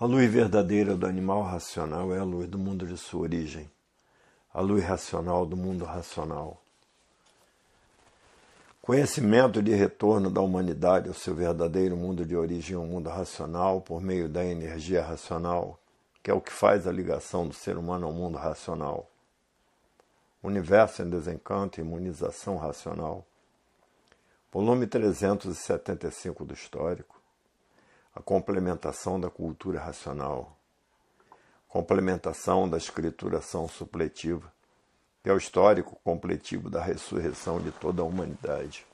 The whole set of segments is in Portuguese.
A luz verdadeira do animal racional é a luz do mundo de sua origem, a luz racional do mundo racional. Conhecimento de retorno da humanidade ao seu verdadeiro mundo de origem, o mundo racional, por meio da energia racional, que é o que faz a ligação do ser humano ao mundo racional. Universo em desencanto e imunização racional. Volume 375 do Histórico a complementação da cultura racional, complementação da escrituração supletiva, que é o histórico completivo da ressurreição de toda a humanidade.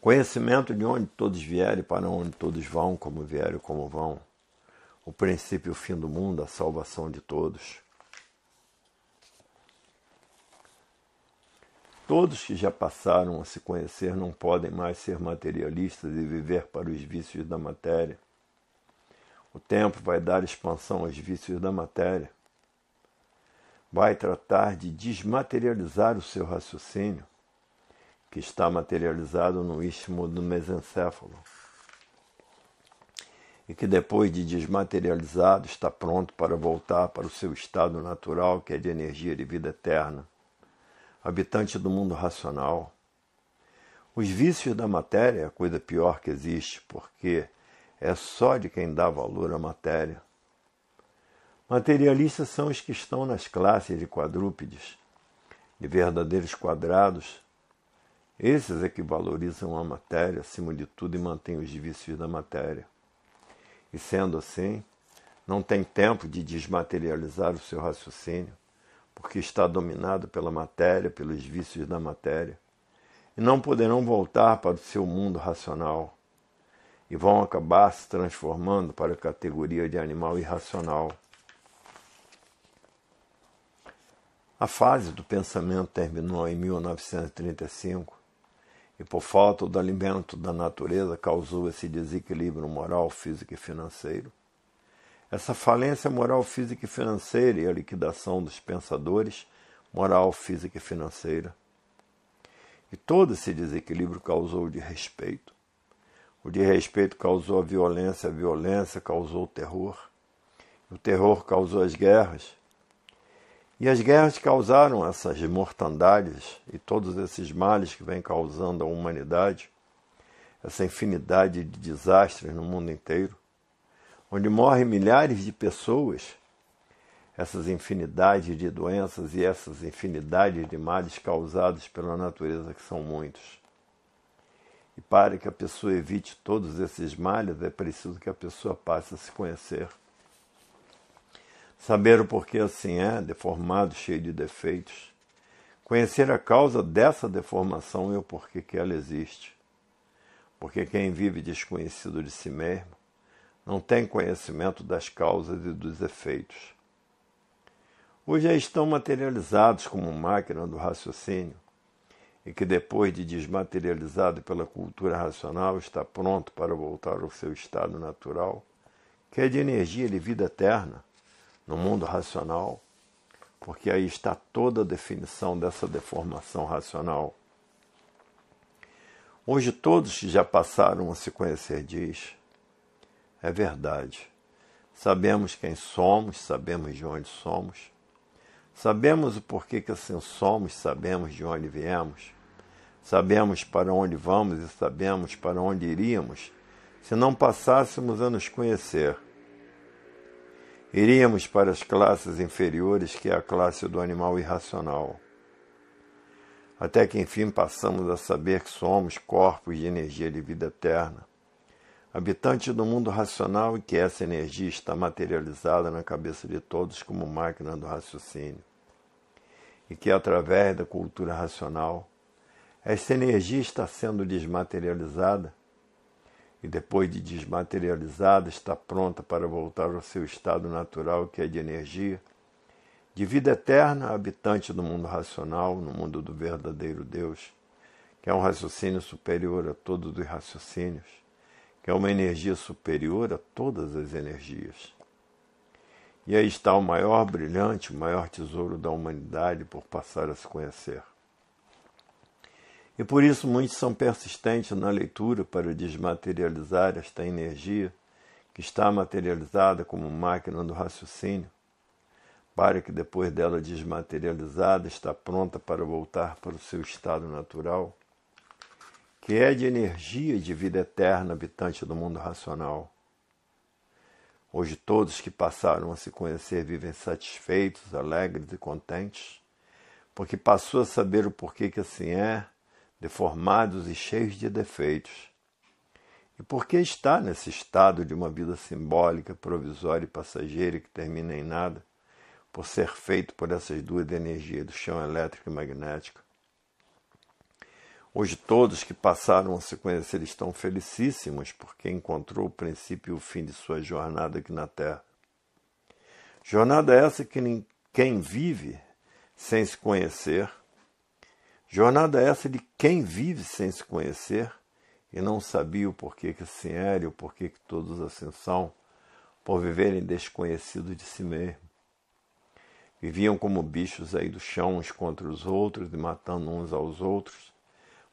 Conhecimento de onde todos vierem, para onde todos vão, como vieram e como vão. O princípio e o fim do mundo, a salvação de todos. Todos que já passaram a se conhecer não podem mais ser materialistas e viver para os vícios da matéria. O tempo vai dar expansão aos vícios da matéria. Vai tratar de desmaterializar o seu raciocínio, que está materializado no istmo do mesencéfalo, e que depois de desmaterializado está pronto para voltar para o seu estado natural, que é de energia de vida eterna habitante do mundo racional. Os vícios da matéria é a coisa pior que existe, porque é só de quem dá valor à matéria. Materialistas são os que estão nas classes de quadrúpedes, de verdadeiros quadrados. Esses é que valorizam a matéria acima de tudo e mantêm os vícios da matéria. E sendo assim, não tem tempo de desmaterializar o seu raciocínio porque está dominado pela matéria, pelos vícios da matéria, e não poderão voltar para o seu mundo racional, e vão acabar se transformando para a categoria de animal irracional. A fase do pensamento terminou em 1935 e, por falta do alimento da natureza, causou esse desequilíbrio moral, físico e financeiro. Essa falência moral, física e financeira e a liquidação dos pensadores moral, física e financeira. E todo esse desequilíbrio causou o de respeito. O de respeito causou a violência, a violência causou o terror. O terror causou as guerras. E as guerras causaram essas mortandades e todos esses males que vêm causando a humanidade, essa infinidade de desastres no mundo inteiro onde morrem milhares de pessoas, essas infinidades de doenças e essas infinidades de males causados pela natureza, que são muitos. E para que a pessoa evite todos esses males, é preciso que a pessoa passe a se conhecer. Saber o porquê assim é, deformado, cheio de defeitos. Conhecer a causa dessa deformação e o porquê que ela existe. Porque quem vive desconhecido de si mesmo não tem conhecimento das causas e dos efeitos. Hoje já estão materializados como máquina do raciocínio e que depois de desmaterializado pela cultura racional está pronto para voltar ao seu estado natural, que é de energia de vida eterna no mundo racional, porque aí está toda a definição dessa deformação racional. Hoje todos que já passaram a se conhecer diz é verdade. Sabemos quem somos, sabemos de onde somos. Sabemos o porquê que assim somos, sabemos de onde viemos. Sabemos para onde vamos e sabemos para onde iríamos se não passássemos a nos conhecer. Iríamos para as classes inferiores, que é a classe do animal irracional. Até que enfim passamos a saber que somos corpos de energia de vida eterna habitante do mundo racional e que essa energia está materializada na cabeça de todos como máquina do raciocínio. E que através da cultura racional, essa energia está sendo desmaterializada e depois de desmaterializada está pronta para voltar ao seu estado natural, que é de energia, de vida eterna, habitante do mundo racional, no mundo do verdadeiro Deus, que é um raciocínio superior a todos os raciocínios é uma energia superior a todas as energias. E aí está o maior brilhante, o maior tesouro da humanidade por passar a se conhecer. E por isso muitos são persistentes na leitura para desmaterializar esta energia que está materializada como máquina do raciocínio, para que depois dela desmaterializada está pronta para voltar para o seu estado natural, que é de energia e de vida eterna habitante do mundo racional. Hoje todos que passaram a se conhecer vivem satisfeitos, alegres e contentes, porque passou a saber o porquê que assim é, deformados e cheios de defeitos. E porque está nesse estado de uma vida simbólica, provisória e passageira que termina em nada, por ser feito por essas duas energias do chão elétrico e magnético. Hoje todos que passaram a se conhecer estão felicíssimos porque encontrou o princípio e o fim de sua jornada aqui na Terra. Jornada essa que quem vive sem se conhecer, jornada essa de quem vive sem se conhecer e não sabia o porquê que assim era e o porquê que todos assim são, por viverem desconhecidos de si mesmo. Viviam como bichos aí do chão uns contra os outros e matando uns aos outros,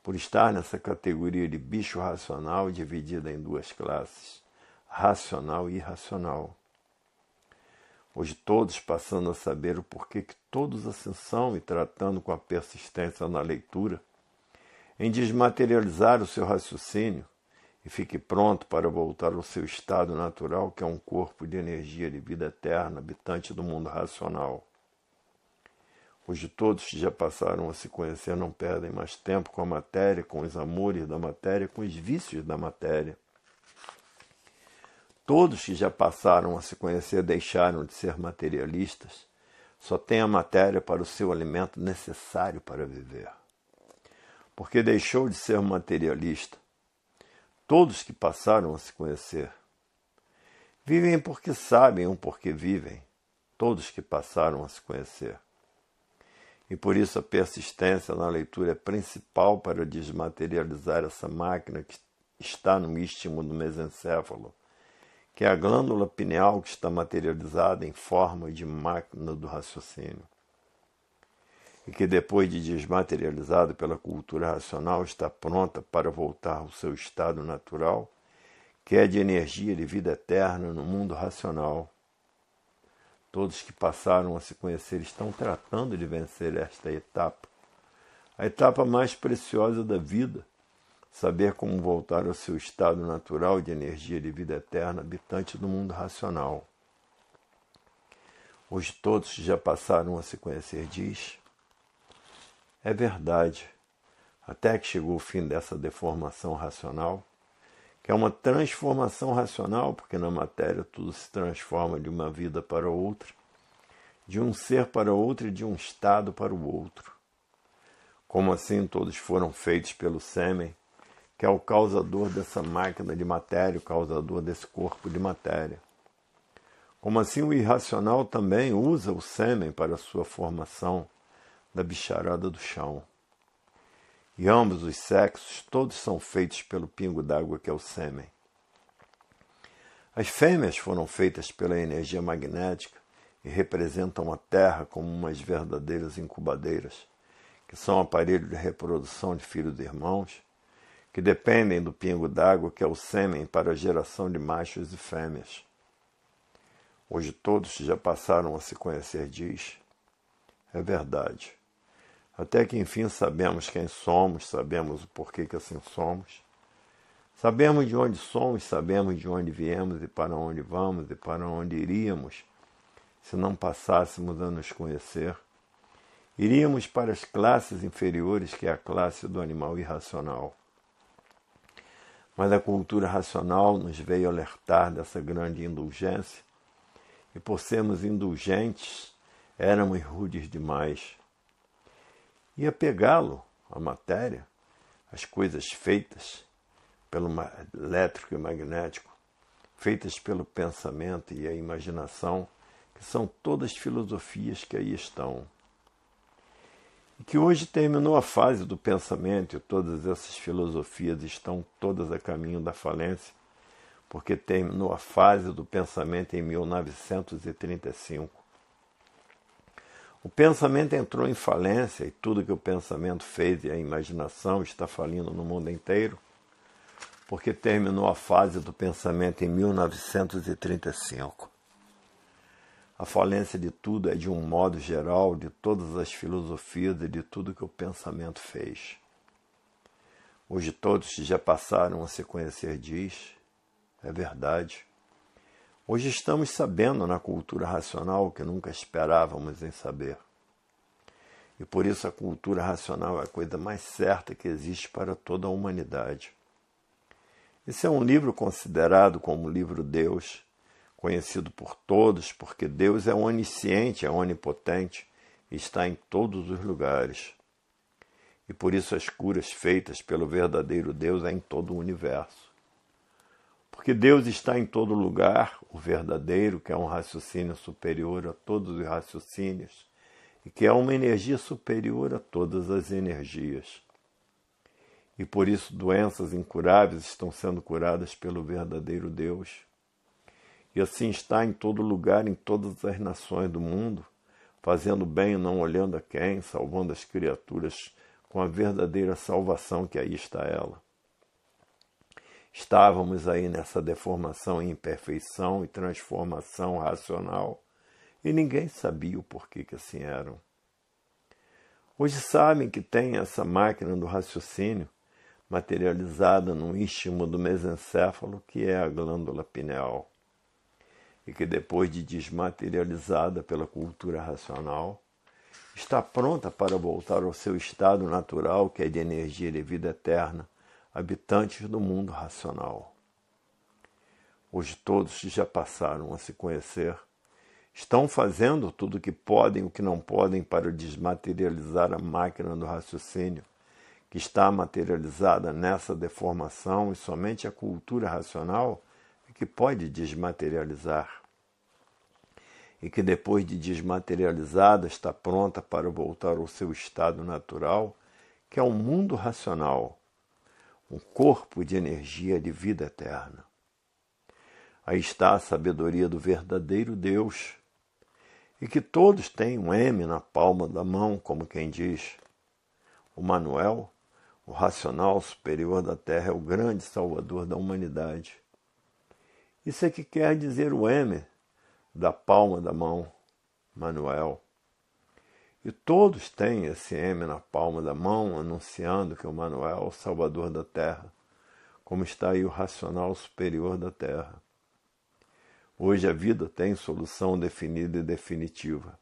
por estar nessa categoria de bicho racional dividida em duas classes, racional e irracional. Hoje todos passando a saber o porquê que todos assim são e tratando com a persistência na leitura, em desmaterializar o seu raciocínio e fique pronto para voltar ao seu estado natural, que é um corpo de energia de vida eterna, habitante do mundo racional. Hoje todos que já passaram a se conhecer não perdem mais tempo com a matéria, com os amores da matéria, com os vícios da matéria. Todos que já passaram a se conhecer deixaram de ser materialistas, só têm a matéria para o seu alimento necessário para viver. Porque deixou de ser materialista. Todos que passaram a se conhecer vivem porque sabem o porquê vivem. Todos que passaram a se conhecer e por isso a persistência na leitura é principal para desmaterializar essa máquina que está no istmo do mesencéfalo, que é a glândula pineal que está materializada em forma de máquina do raciocínio. E que depois de desmaterializada pela cultura racional está pronta para voltar ao seu estado natural, que é de energia de vida eterna no mundo racional Todos que passaram a se conhecer estão tratando de vencer esta etapa. A etapa mais preciosa da vida, saber como voltar ao seu estado natural de energia de vida eterna, habitante do mundo racional. Hoje todos que já passaram a se conhecer diz: é verdade, até que chegou o fim dessa deformação racional que é uma transformação racional, porque na matéria tudo se transforma de uma vida para outra, de um ser para outro e de um estado para o outro. Como assim todos foram feitos pelo sêmen, que é o causador dessa máquina de matéria, o causador desse corpo de matéria. Como assim o irracional também usa o sêmen para sua formação da bicharada do chão. E ambos os sexos, todos são feitos pelo pingo d'água que é o sêmen. As fêmeas foram feitas pela energia magnética e representam a Terra como umas verdadeiras incubadeiras, que são aparelhos de reprodução de filhos e irmãos, que dependem do pingo d'água que é o sêmen para a geração de machos e fêmeas. Hoje todos já passaram a se conhecer diz, é verdade até que enfim sabemos quem somos, sabemos o porquê que assim somos. Sabemos de onde somos, sabemos de onde viemos e para onde vamos e para onde iríamos se não passássemos a nos conhecer. Iríamos para as classes inferiores, que é a classe do animal irracional. Mas a cultura racional nos veio alertar dessa grande indulgência, e por sermos indulgentes, éramos rudes demais ia pegá-lo, a matéria, as coisas feitas pelo elétrico e magnético, feitas pelo pensamento e a imaginação, que são todas filosofias que aí estão. E que hoje terminou a fase do pensamento e todas essas filosofias estão todas a caminho da falência, porque terminou a fase do pensamento em 1935 o pensamento entrou em falência e tudo que o pensamento fez e a imaginação está falindo no mundo inteiro, porque terminou a fase do pensamento em 1935. A falência de tudo é de um modo geral de todas as filosofias e de tudo que o pensamento fez. Hoje todos já passaram a se conhecer diz, é verdade. Hoje estamos sabendo na cultura racional o que nunca esperávamos em saber. E por isso a cultura racional é a coisa mais certa que existe para toda a humanidade. Esse é um livro considerado como livro Deus, conhecido por todos, porque Deus é onisciente, é onipotente e está em todos os lugares. E por isso as curas feitas pelo verdadeiro Deus é em todo o universo. Porque Deus está em todo lugar, o verdadeiro, que é um raciocínio superior a todos os raciocínios, e que é uma energia superior a todas as energias. E por isso doenças incuráveis estão sendo curadas pelo verdadeiro Deus. E assim está em todo lugar, em todas as nações do mundo, fazendo bem não olhando a quem, salvando as criaturas com a verdadeira salvação que aí está ela. Estávamos aí nessa deformação e imperfeição e transformação racional e ninguém sabia o porquê que assim eram. Hoje sabem que tem essa máquina do raciocínio materializada no istmo do mesencéfalo, que é a glândula pineal, e que depois de desmaterializada pela cultura racional, está pronta para voltar ao seu estado natural, que é de energia de vida eterna, habitantes do mundo racional. Hoje todos já passaram a se conhecer Estão fazendo tudo o que podem e o que não podem para desmaterializar a máquina do raciocínio, que está materializada nessa deformação e somente a cultura racional é que pode desmaterializar. E que depois de desmaterializada está pronta para voltar ao seu estado natural, que é o um mundo racional, um corpo de energia de vida eterna. Aí está a sabedoria do verdadeiro Deus e que todos têm um M na palma da mão, como quem diz. O Manuel, o racional superior da Terra, é o grande salvador da humanidade. Isso é que quer dizer o M da palma da mão, Manuel. E todos têm esse M na palma da mão, anunciando que o Manuel é o salvador da Terra, como está aí o racional superior da Terra. Hoje a vida tem solução definida e definitiva.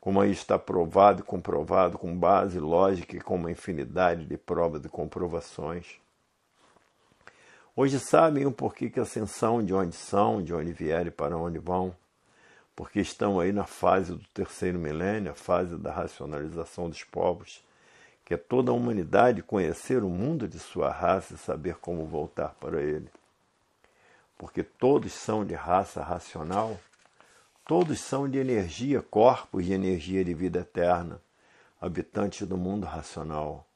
Como aí está provado e comprovado com base lógica e com uma infinidade de provas e comprovações. Hoje sabem o porquê que ascensão, de onde são, de onde vierem e para onde vão, porque estão aí na fase do terceiro milênio, a fase da racionalização dos povos, que é toda a humanidade conhecer o mundo de sua raça e saber como voltar para ele porque todos são de raça racional, todos são de energia, corpos de energia de vida eterna, habitantes do mundo racional.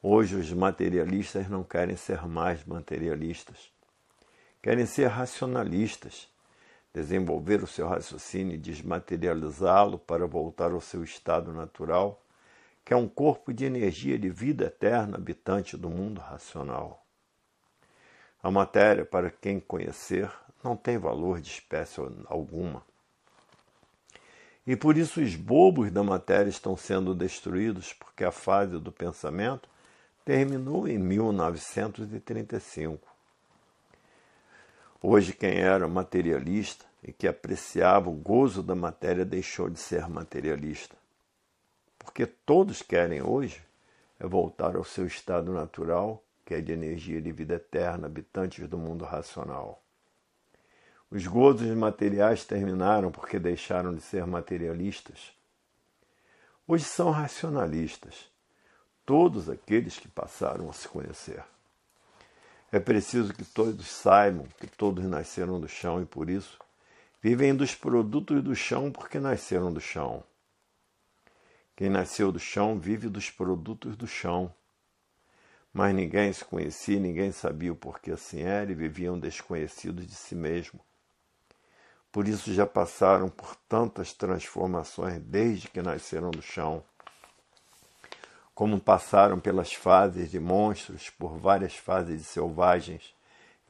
Hoje os materialistas não querem ser mais materialistas, querem ser racionalistas, desenvolver o seu raciocínio e desmaterializá-lo para voltar ao seu estado natural, que é um corpo de energia de vida eterna habitante do mundo racional. A matéria, para quem conhecer, não tem valor de espécie alguma. E por isso os bobos da matéria estão sendo destruídos, porque a fase do pensamento terminou em 1935. Hoje, quem era materialista e que apreciava o gozo da matéria deixou de ser materialista. Porque todos querem hoje é voltar ao seu estado natural que é de energia de vida eterna, habitantes do mundo racional. Os gozos materiais terminaram porque deixaram de ser materialistas. Hoje são racionalistas, todos aqueles que passaram a se conhecer. É preciso que todos saibam que todos nasceram do chão e por isso vivem dos produtos do chão porque nasceram do chão. Quem nasceu do chão vive dos produtos do chão mas ninguém se conhecia, ninguém sabia o porquê assim era e viviam desconhecidos de si mesmo. Por isso já passaram por tantas transformações desde que nasceram do chão. Como passaram pelas fases de monstros, por várias fases de selvagens,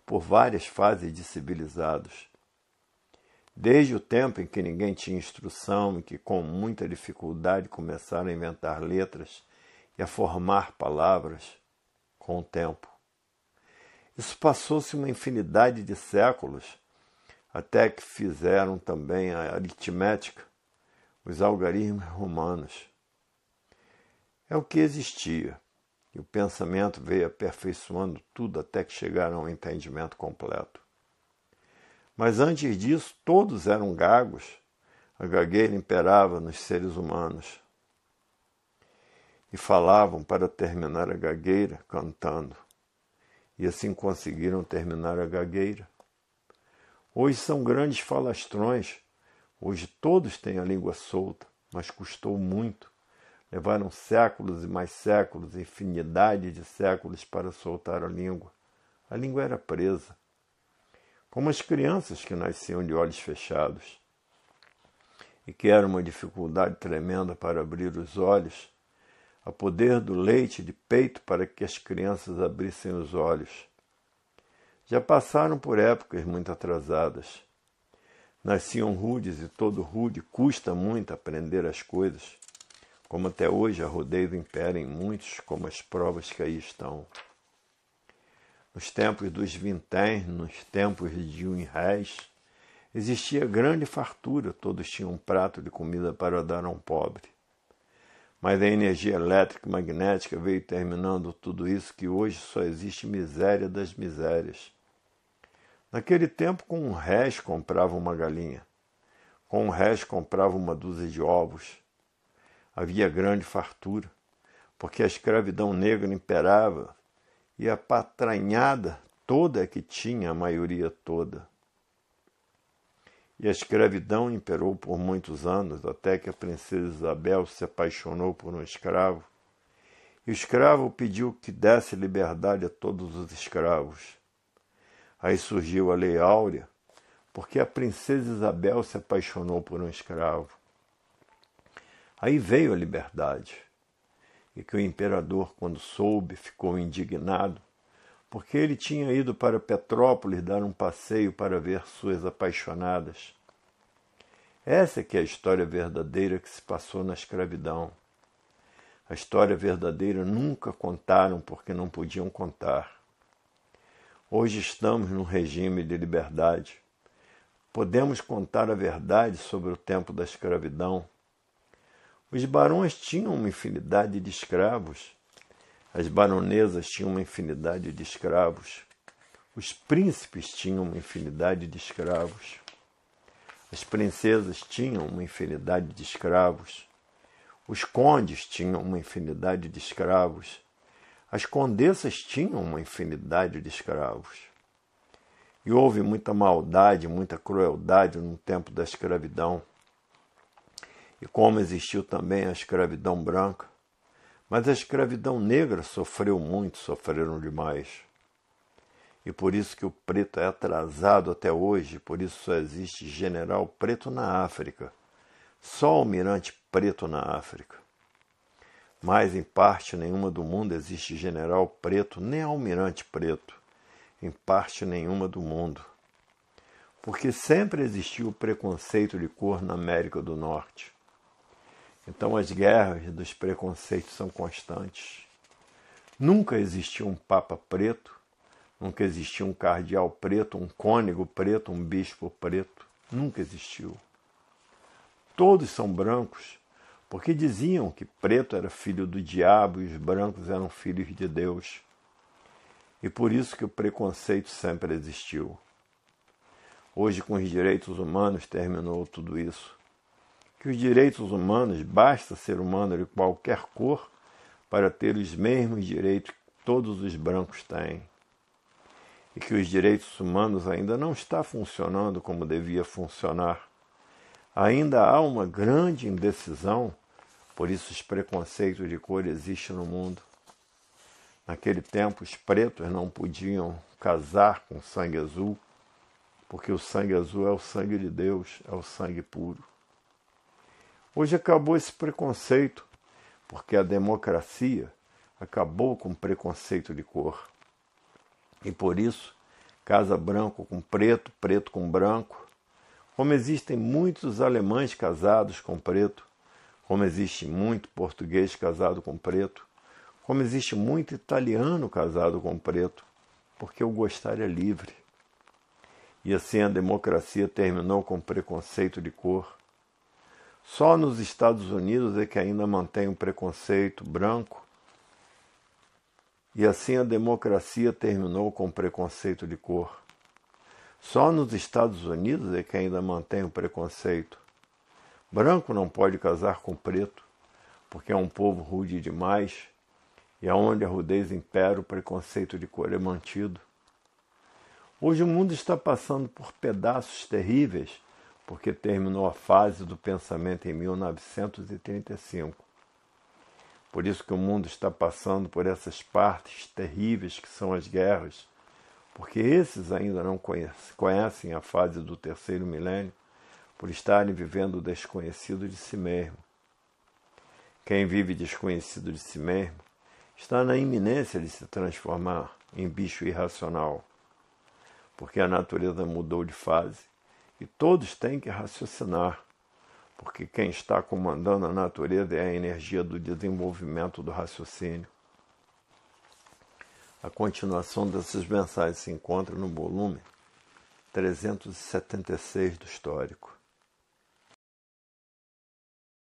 por várias fases de civilizados. Desde o tempo em que ninguém tinha instrução e que com muita dificuldade começaram a inventar letras e a formar palavras, com o tempo. Isso passou-se uma infinidade de séculos, até que fizeram também a aritmética, os algarismos romanos. É o que existia, e o pensamento veio aperfeiçoando tudo até que chegaram ao entendimento completo. Mas antes disso, todos eram gagos. A gagueira imperava nos seres humanos. E falavam para terminar a gagueira cantando. E assim conseguiram terminar a gagueira. Hoje são grandes falastrões. Hoje todos têm a língua solta, mas custou muito. Levaram séculos e mais séculos, infinidade de séculos para soltar a língua. A língua era presa como as crianças que nasciam de olhos fechados e que era uma dificuldade tremenda para abrir os olhos, a poder do leite de peito para que as crianças abrissem os olhos. Já passaram por épocas muito atrasadas. Nasciam rudes e todo rude custa muito aprender as coisas, como até hoje a rodeio impera em muitos, como as provas que aí estão nos tempos dos vinténs, nos tempos de um réis, existia grande fartura, todos tinham um prato de comida para dar a um pobre. Mas a energia elétrica e magnética veio terminando tudo isso que hoje só existe miséria das misérias. Naquele tempo, com um réis comprava uma galinha, com um réis comprava uma dúzia de ovos. Havia grande fartura, porque a escravidão negra imperava e a patranhada toda que tinha a maioria toda. E a escravidão imperou por muitos anos, até que a princesa Isabel se apaixonou por um escravo. E o escravo pediu que desse liberdade a todos os escravos. Aí surgiu a Lei Áurea, porque a princesa Isabel se apaixonou por um escravo. Aí veio a liberdade e que o imperador, quando soube, ficou indignado, porque ele tinha ido para Petrópolis dar um passeio para ver suas apaixonadas. Essa é que é a história verdadeira que se passou na escravidão. A história verdadeira nunca contaram porque não podiam contar. Hoje estamos num regime de liberdade. Podemos contar a verdade sobre o tempo da escravidão os barões tinham uma infinidade de escravos, as baronesas tinham uma infinidade de escravos, os príncipes tinham uma infinidade de escravos, as princesas tinham uma infinidade de escravos, os condes tinham uma infinidade de escravos, as condessas tinham uma infinidade de escravos. E houve muita maldade, muita crueldade no tempo da escravidão e como existiu também a escravidão branca. Mas a escravidão negra sofreu muito, sofreram demais. E por isso que o preto é atrasado até hoje, por isso só existe general preto na África, só almirante preto na África. Mas em parte nenhuma do mundo existe general preto, nem almirante preto, em parte nenhuma do mundo. Porque sempre existiu o preconceito de cor na América do Norte. Então as guerras dos preconceitos são constantes. Nunca existiu um papa preto, nunca existiu um cardeal preto, um cônego preto, um bispo preto. Nunca existiu. Todos são brancos, porque diziam que preto era filho do diabo e os brancos eram filhos de Deus. E por isso que o preconceito sempre existiu. Hoje, com os direitos humanos, terminou tudo isso que os direitos humanos basta ser humano de qualquer cor para ter os mesmos direitos que todos os brancos têm. E que os direitos humanos ainda não está funcionando como devia funcionar. Ainda há uma grande indecisão, por isso os preconceitos de cor existem no mundo. Naquele tempo, os pretos não podiam casar com sangue azul, porque o sangue azul é o sangue de Deus, é o sangue puro. Hoje acabou esse preconceito, porque a democracia acabou com o preconceito de cor. E por isso, casa branco com preto, preto com branco, como existem muitos alemães casados com preto, como existe muito português casado com preto, como existe muito italiano casado com preto, porque o gostar é livre. E assim a democracia terminou com preconceito de cor. Só nos Estados Unidos é que ainda mantém o um preconceito branco. E assim a democracia terminou com preconceito de cor. Só nos Estados Unidos é que ainda mantém o preconceito. Branco não pode casar com preto, porque é um povo rude demais, e aonde a rudez impera, o preconceito de cor é mantido. Hoje o mundo está passando por pedaços terríveis, porque terminou a fase do pensamento em 1935. Por isso que o mundo está passando por essas partes terríveis que são as guerras, porque esses ainda não conhecem a fase do terceiro milênio, por estarem vivendo o desconhecido de si mesmo. Quem vive desconhecido de si mesmo está na iminência de se transformar em bicho irracional, porque a natureza mudou de fase e todos têm que raciocinar, porque quem está comandando a natureza é a energia do desenvolvimento do raciocínio. A continuação dessas mensagens se encontra no volume 376 do Histórico.